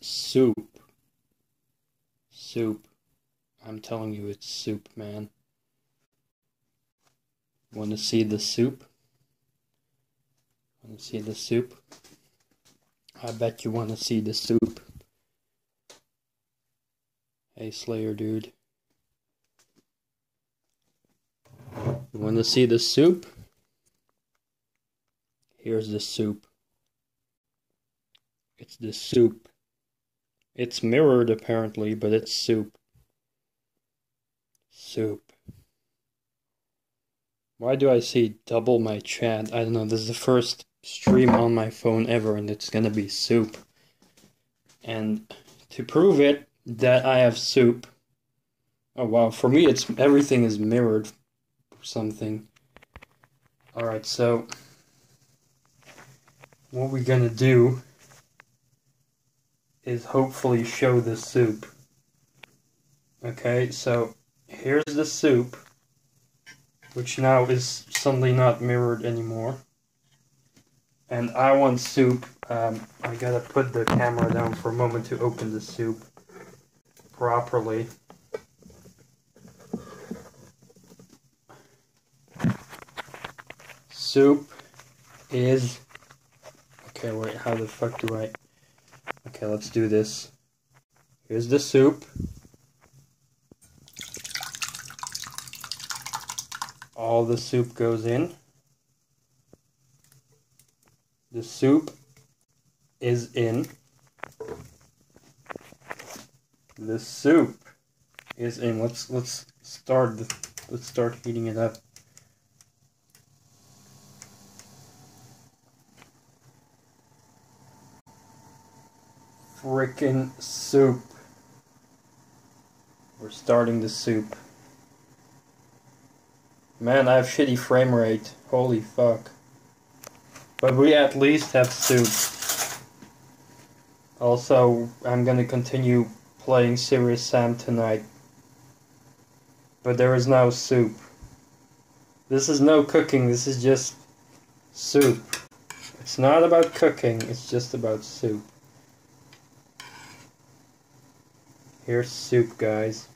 soup. Soup. I'm telling you, it's soup, man. Want to see the soup? Want to see the soup? I bet you want to see the soup. Hey, Slayer dude. You want to see the soup? Here's the soup. It's the soup. It's mirrored apparently, but it's soup. Soup. Why do I see double my chat? I don't know, this is the first stream on my phone ever and it's gonna be soup. And to prove it that I have soup. Oh wow, for me it's everything is mirrored or something. Alright, so what we're gonna do is hopefully show the soup. Okay, so here's the soup, which now is suddenly not mirrored anymore. And I want soup. Um, I gotta put the camera down for a moment to open the soup properly. Soup is. Okay, wait, how the fuck do I. Okay, let's do this. Here's the soup. All the soup goes in. The soup is in. The soup is in. Let's let's start the, let's start heating it up. Frickin' soup. We're starting the soup. Man, I have shitty frame rate. Holy fuck. But we at least have soup. Also, I'm gonna continue playing Serious Sam tonight. But there is no soup. This is no cooking, this is just soup. It's not about cooking, it's just about soup. Here's soup, guys.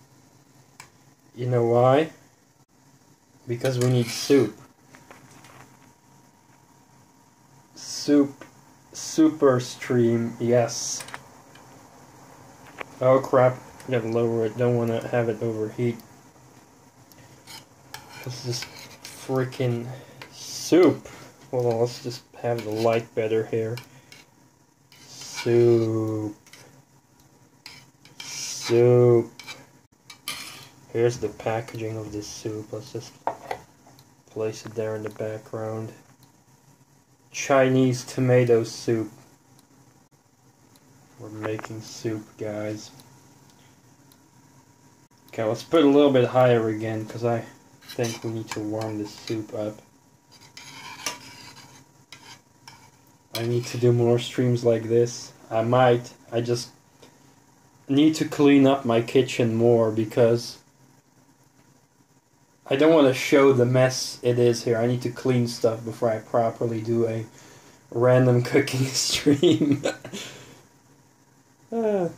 You know why? Because we need soup. Soup. Super stream, yes. Oh crap, I gotta lower it, don't wanna have it overheat. This is freaking soup. Well, let's just have the light better here. Soup. Soup. Here's the packaging of this soup. Let's just place it there in the background. Chinese tomato soup. We're making soup, guys. Okay, let's put it a little bit higher again, because I think we need to warm this soup up. I need to do more streams like this. I might. I just need to clean up my kitchen more because I don't want to show the mess it is here. I need to clean stuff before I properly do a random cooking stream. uh,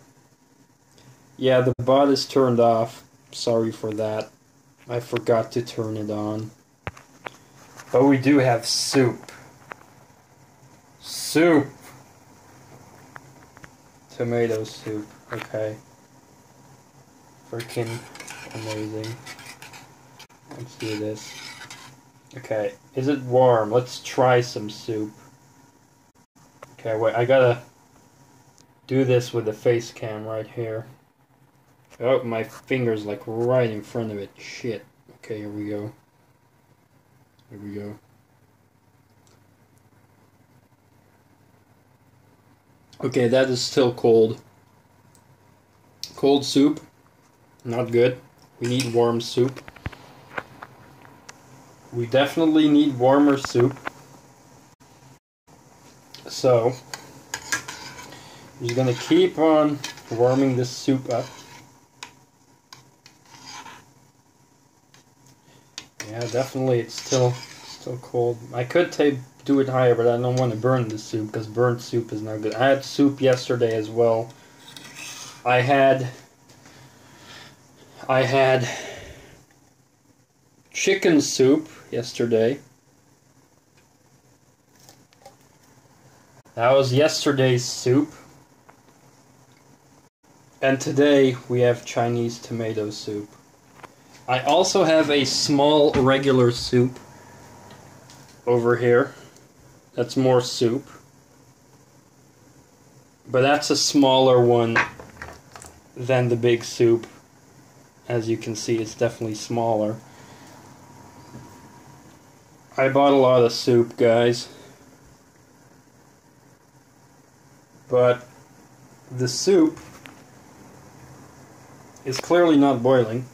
yeah, the bot is turned off. Sorry for that. I forgot to turn it on. But we do have soup. Soup! Tomato soup. Okay. Freaking amazing. Let's do this. Okay, is it warm? Let's try some soup. Okay, wait, I gotta do this with the face cam right here. Oh, my finger's like right in front of it. Shit. Okay, here we go. Here we go. Okay, that is still cold. Cold soup. Not good. We need warm soup. We definitely need warmer soup. So, I'm just gonna keep on warming this soup up. Yeah, definitely it's still still cold. I could take do it higher, but I don't want to burn the soup because burnt soup is not good. I had soup yesterday as well I had I had chicken soup yesterday. That was yesterday's soup. And today we have Chinese tomato soup. I also have a small regular soup over here. That's more soup. But that's a smaller one than the big soup. As you can see, it's definitely smaller. I bought a lot of soup, guys. But the soup is clearly not boiling.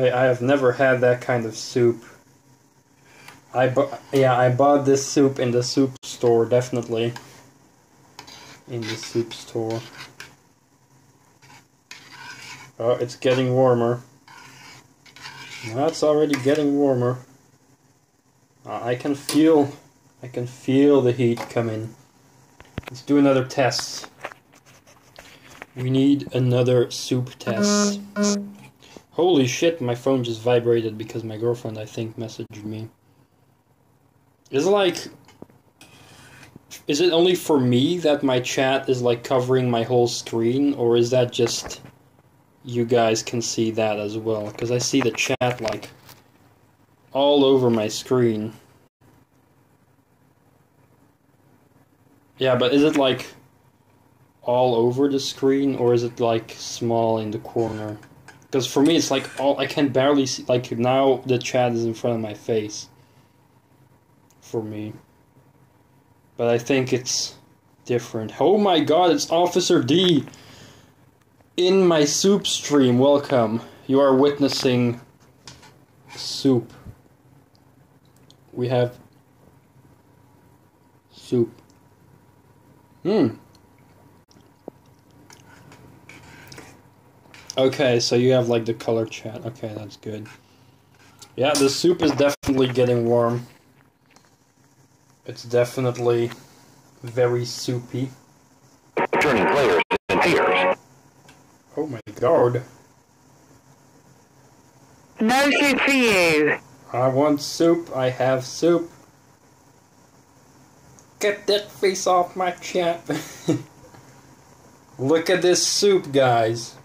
I, I have never had that kind of soup. I bu- yeah, I bought this soup in the soup store, definitely. In the soup store. Oh, it's getting warmer. That's already getting warmer. Uh, I can feel, I can feel the heat coming. Let's do another test. We need another soup test. Holy shit, my phone just vibrated because my girlfriend, I think, messaged me. Is it like. Is it only for me that my chat is like covering my whole screen, or is that just. You guys can see that as well? Because I see the chat like. all over my screen. Yeah, but is it like. all over the screen, or is it like small in the corner? Because for me, it's like all I can barely see. Like now, the chat is in front of my face. For me. But I think it's different. Oh my god, it's Officer D! In my soup stream, welcome. You are witnessing soup. We have soup. Hmm. Okay, so you have like the color chat. Okay, that's good. Yeah, the soup is definitely getting warm. It's definitely very soupy. turning players in tears. Oh my god. No soup for you. I want soup. I have soup. Get that face off my chat. Look at this soup, guys.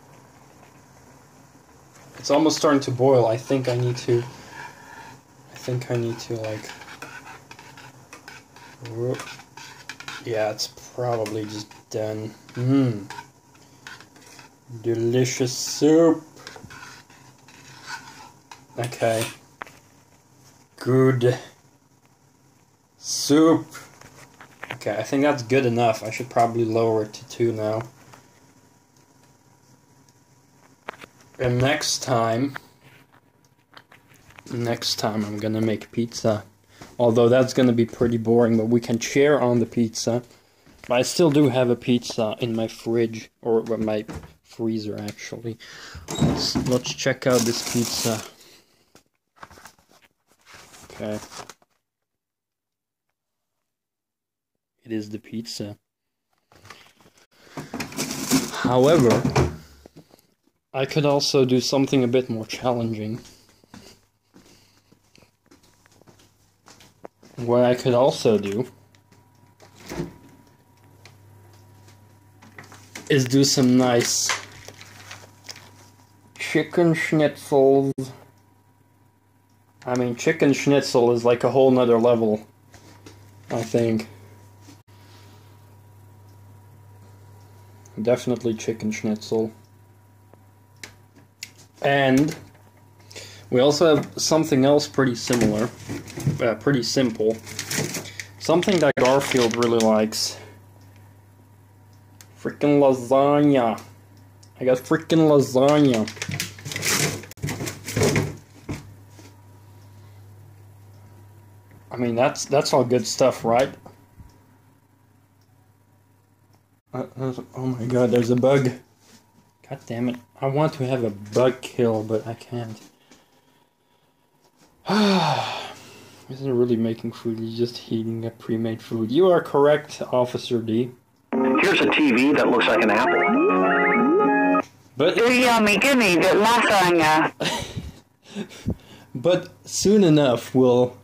It's almost starting to boil. I think I need to. I think I need to, like. Yeah, it's probably just done. Mmm. Delicious soup. Okay. Good soup. Okay, I think that's good enough. I should probably lower it to two now. And next time, next time I'm gonna make pizza. Although that's gonna be pretty boring, but we can share on the pizza. But I still do have a pizza in my fridge, or my freezer actually. Let's, let's check out this pizza. Okay. It is the pizza. However, I could also do something a bit more challenging. What I could also do is do some nice chicken schnitzels. I mean, chicken schnitzel is like a whole nother level, I think. Definitely chicken schnitzel. And we also have something else pretty similar, uh, pretty simple. Something that Garfield really likes. Freaking lasagna. I got freaking lasagna. I mean, that's that's all good stuff, right? Uh, oh my god, there's a bug. God damn it. I want to have a bug kill, but I can't. This isn't really making food, he's just heating up pre-made food. You are correct, Officer D. Here's a TV that looks like an apple. But Do yummy gummies at Lasagna. but soon enough we'll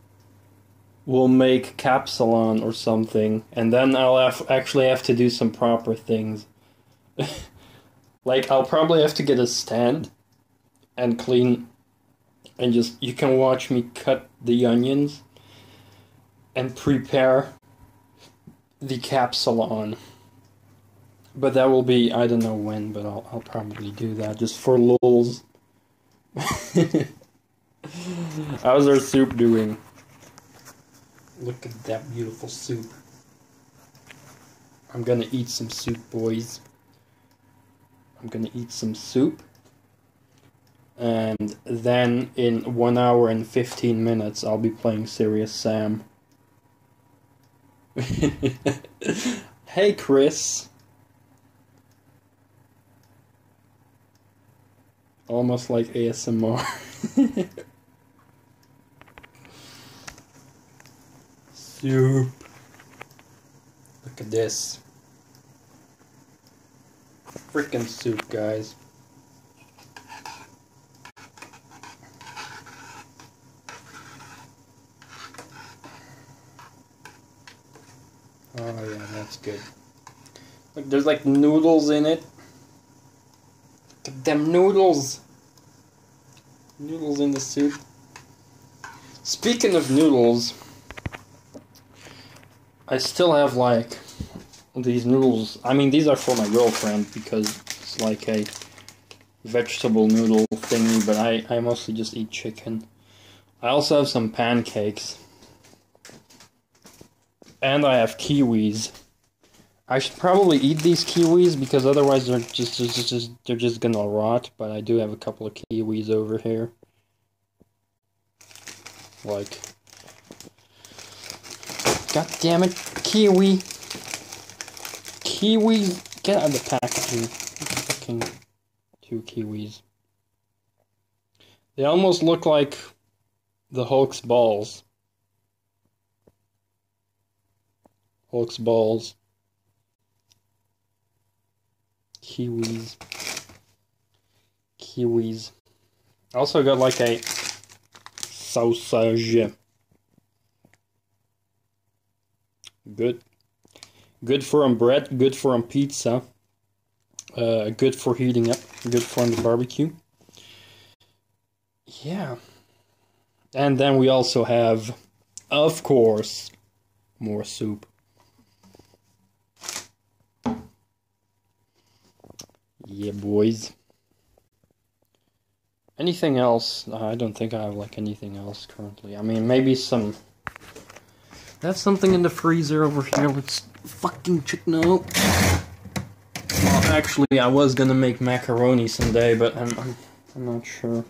we'll make Capsalon or something, and then I'll have, actually have to do some proper things. like I'll probably have to get a stand and clean and just you can watch me cut the onions and prepare the capsalon. But that will be I don't know when, but I'll I'll probably do that just for lulz. How's our soup doing? Look at that beautiful soup. I'm gonna eat some soup, boys. I'm gonna eat some soup. And then in 1 hour and 15 minutes, I'll be playing Serious Sam. hey, Chris. Almost like ASMR. Soup. Look at this. Freaking soup, guys. Oh yeah, that's good. Look, there's like noodles in it. Look at them noodles. Noodles in the soup. Speaking of noodles, I still have like these noodles. I mean, these are for my girlfriend because it's like a vegetable noodle thingy, but I, I mostly just eat chicken. I also have some pancakes. And I have kiwis. I should probably eat these kiwis because otherwise they're just, just, just they're just gonna rot. But I do have a couple of kiwis over here. Like, god damn it, kiwi, kiwi, get out of the packaging. Fucking two kiwis. They almost look like the Hulk's balls. Hulk's balls. Kiwis. Kiwis. I Also got like a sausage. Good. Good for on bread, good for on pizza. Uh, good for heating up, good for on the barbecue. Yeah. And then we also have, of course, more soup. Yeah, boys. Anything else? Uh, I don't think I have like anything else currently. I mean, maybe some. That's something in the freezer over here. Let's fucking check. No. Well, actually, I was gonna make macaroni someday, but I'm I'm, I'm not sure.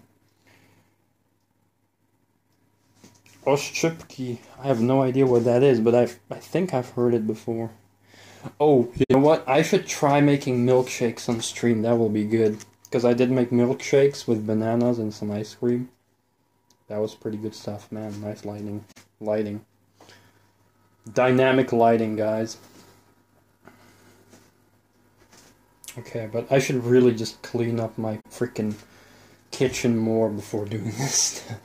Oszczypki. I have no idea what that is, but I I think I've heard it before. Oh, you know what? I should try making milkshakes on stream. That will be good. Because I did make milkshakes with bananas and some ice cream. That was pretty good stuff, man. Nice lighting. Lighting. Dynamic lighting, guys. Okay, but I should really just clean up my freaking kitchen more before doing this stuff.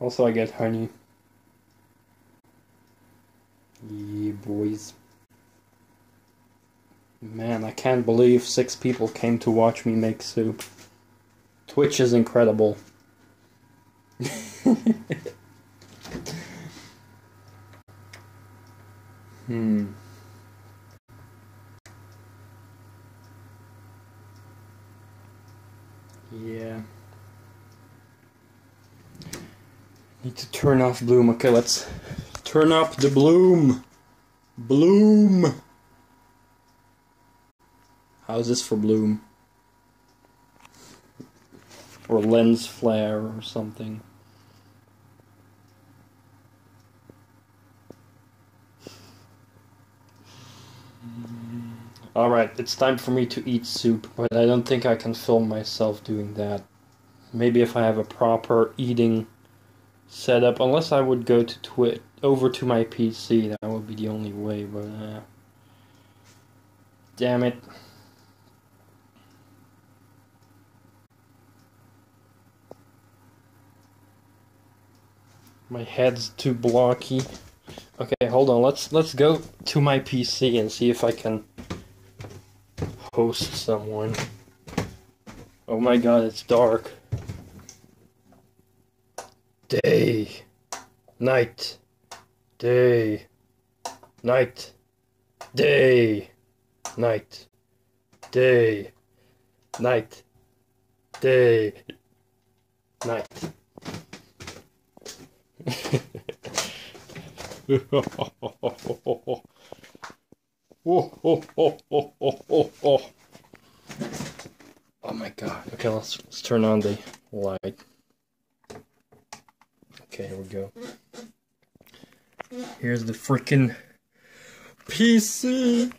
also, I get honey. Yeah, boys. Man, I can't believe six people came to watch me make soup. Twitch is incredible. hmm. Yeah. Need to turn off bloom. Okay, let's turn up the bloom. Bloom. How's this for bloom? Or lens flare or something. Alright, it's time for me to eat soup, but I don't think I can film myself doing that. Maybe if I have a proper eating setup unless I would go to Twit over to my PC. That would be the only way, but uh, damn it. My head's too blocky. Okay, hold on. Let's let's go to my PC and see if I can host someone. Oh my god, it's dark. Day, night, day, night, day, night, day, night, day, night. oh my god. Okay, let's let's turn on the light. Okay, here we go. Here's the freaking PC.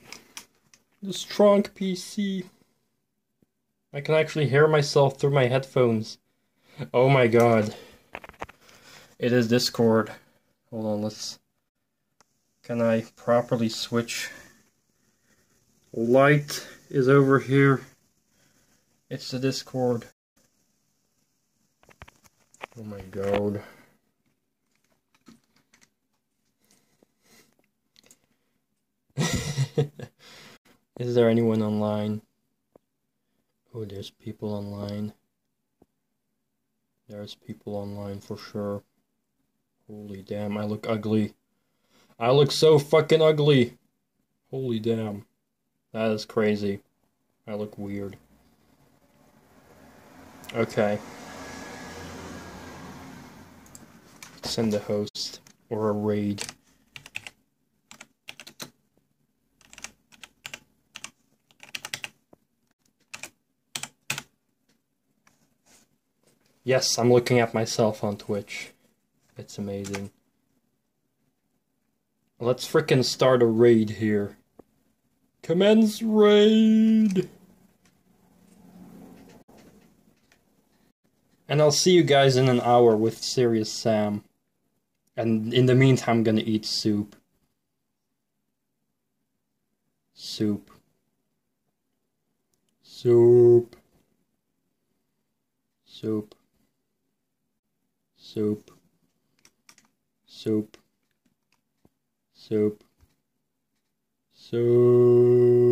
The strong PC. I can actually hear myself through my headphones. Oh my god. It is Discord. Hold on, let's... Can I properly switch? Light is over here. It's the Discord. Oh my god. Is there anyone online? Oh, there's people online. There's people online for sure. Holy damn, I look ugly. I look so fucking ugly. Holy damn. That is crazy. I look weird. Okay. Send a host or a raid. Yes, I'm looking at myself on Twitch. It's amazing. Let's frickin' start a raid here. Commence raid! And I'll see you guys in an hour with Serious Sam. And in the meantime, I'm gonna eat soup. Soup. Soup. Soup. Soup. Soup. Soup. Soup.